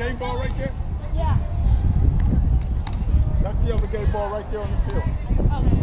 game ball right there? Yeah. That's the other game ball right there on the field. Okay.